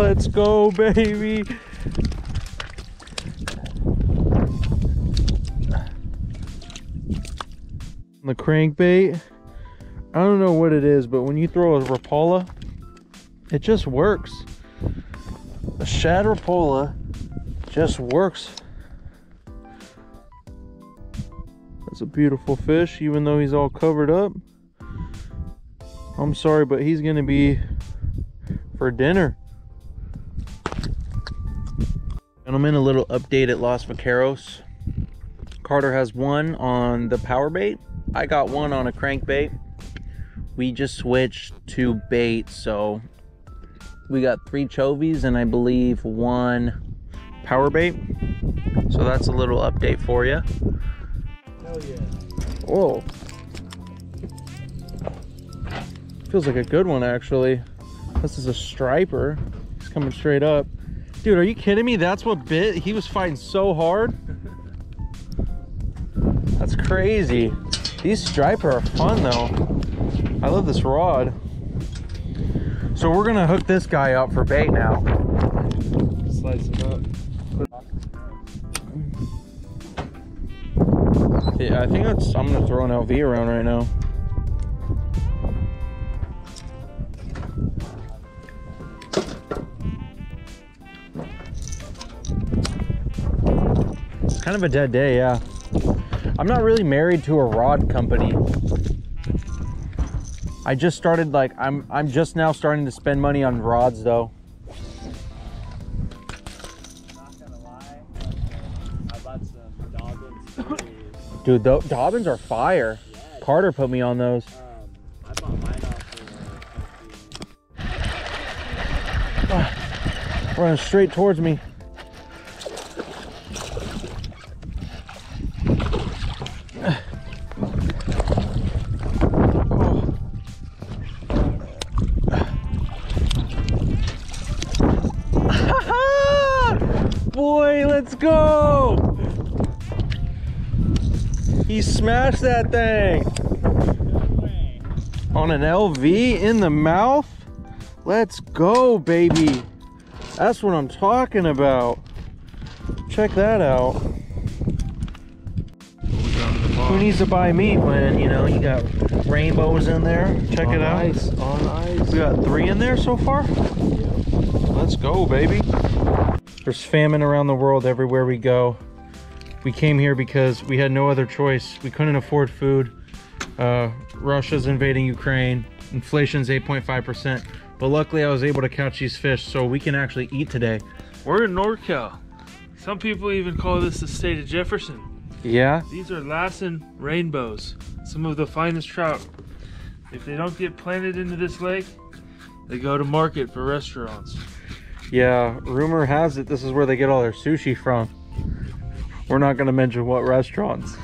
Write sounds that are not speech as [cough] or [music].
Let's go, baby. The crankbait, I don't know what it is, but when you throw a Rapala, it just works. The Shad Rapala just works. That's a beautiful fish, even though he's all covered up. I'm sorry, but he's gonna be for dinner. Gentlemen, a little update at Los Vaqueros. Carter has one on the power bait. I got one on a crankbait. We just switched to bait, so we got three chovies and I believe one power bait. So that's a little update for you. Hell yeah. Whoa. Feels like a good one actually. This is a striper. He's coming straight up. Dude, are you kidding me? That's what bit? He was fighting so hard. That's crazy. These striper are fun though. I love this rod. So we're gonna hook this guy up for bait now. Slice him up. Yeah, I think that's, I'm gonna throw an LV around right now. Kind of a dead day, yeah. I'm not really married to a rod company. I just started like I'm I'm just now starting to spend money on rods though. Dude, the Dobyns are fire. Carter put me on those. Um, [sighs] Running straight towards me. Boy, let's go! He smashed that thing on an LV in the mouth. Let's go, baby. That's what I'm talking about. Check that out. Who needs to buy meat when, you know, you got rainbows in there? Check on it out. Ice, on ice. We got three in there so far. Let's go, baby. There's famine around the world everywhere we go. We came here because we had no other choice. We couldn't afford food. Uh, Russia's invading Ukraine. Inflation's 8.5%. But luckily I was able to catch these fish so we can actually eat today. We're in NorCal. Some people even call this the state of Jefferson. Yeah? These are Lassen rainbows, some of the finest trout. If they don't get planted into this lake, they go to market for restaurants. Yeah, rumor has it this is where they get all their sushi from. We're not gonna mention what restaurants.